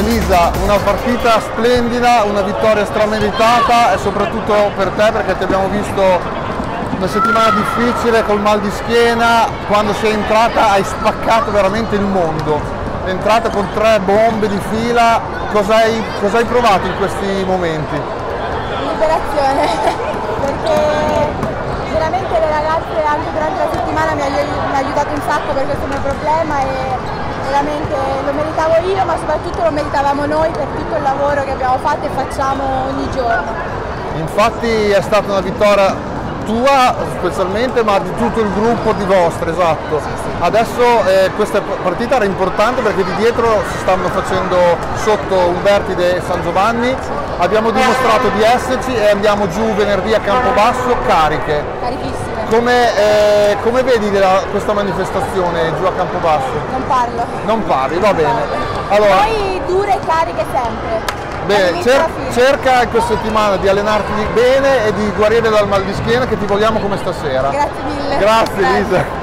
Lisa, una partita splendida, una vittoria strameritata e soprattutto per te perché ti abbiamo visto una settimana difficile col mal di schiena, quando sei entrata hai spaccato veramente il mondo. È entrata con tre bombe di fila, cosa hai, cosa hai provato in questi momenti? Liberazione, perché veramente le ragazze anche durante la settimana mi hanno aiutato un sacco per questo mio problema e veramente lo meritavo io ma soprattutto lo meritavamo noi per tutto il lavoro che abbiamo fatto e facciamo ogni giorno. Infatti è stata una vittoria tua specialmente ma di tutto il gruppo di vostri, esatto. Sì, sì. Adesso eh, questa partita era importante perché di dietro si stanno facendo sotto Umbertide e San Giovanni, abbiamo dimostrato di esserci e andiamo giù venerdì a Campobasso cariche. Carichissime. Come, eh, come vedi la, questa manifestazione giù a Campobasso? Non parlo. Non parli, va Non bene. parlo. Allora, Noi dure e cariche sempre. bene, cer- cerca in questa settimana di allenarti bene e di guarire dal mal di schiena che ti vogliamo come stasera. Grazie mille. Grazie Grazie. Lisa.